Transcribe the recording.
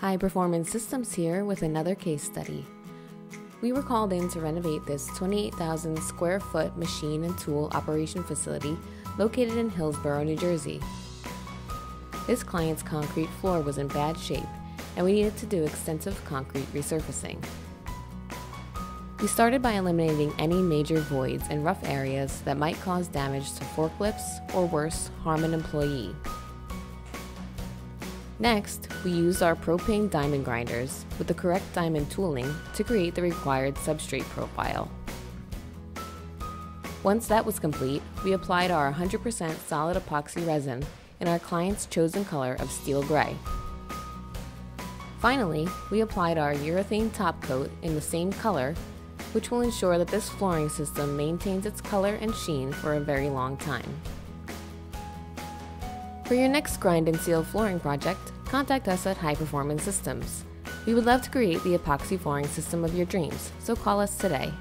High Performance Systems here with another case study. We were called in to renovate this 28,000 square foot machine and tool operation facility located in Hillsborough, New Jersey. This client's concrete floor was in bad shape and we needed to do extensive concrete resurfacing. We started by eliminating any major voids and rough areas that might cause damage to forklifts or worse, harm an employee. Next, we used our propane diamond grinders with the correct diamond tooling to create the required substrate profile. Once that was complete, we applied our 100% solid epoxy resin in our client's chosen color of steel gray. Finally, we applied our urethane top coat in the same color, which will ensure that this flooring system maintains its color and sheen for a very long time. For your next grind and seal flooring project, contact us at High Performance Systems. We would love to create the epoxy flooring system of your dreams, so call us today